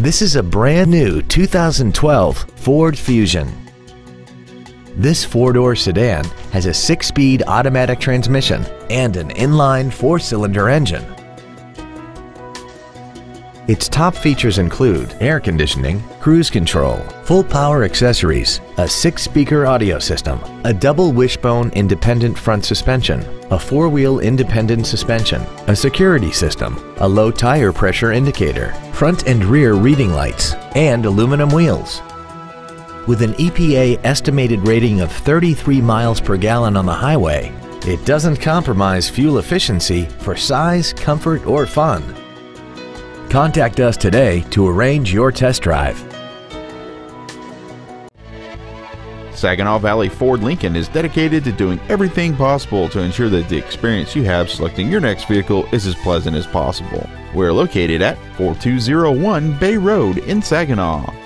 This is a brand new 2012 Ford Fusion. This four-door sedan has a six-speed automatic transmission and an inline four-cylinder engine. Its top features include air conditioning, cruise control, full power accessories, a six-speaker audio system, a double wishbone independent front suspension, a four-wheel independent suspension, a security system, a low tire pressure indicator, front and rear reading lights, and aluminum wheels. With an EPA estimated rating of 33 miles per gallon on the highway, it doesn't compromise fuel efficiency for size, comfort, or fun. Contact us today to arrange your test drive. Saginaw Valley Ford Lincoln is dedicated to doing everything possible to ensure that the experience you have selecting your next vehicle is as pleasant as possible. We're located at 4201 Bay Road in Saginaw.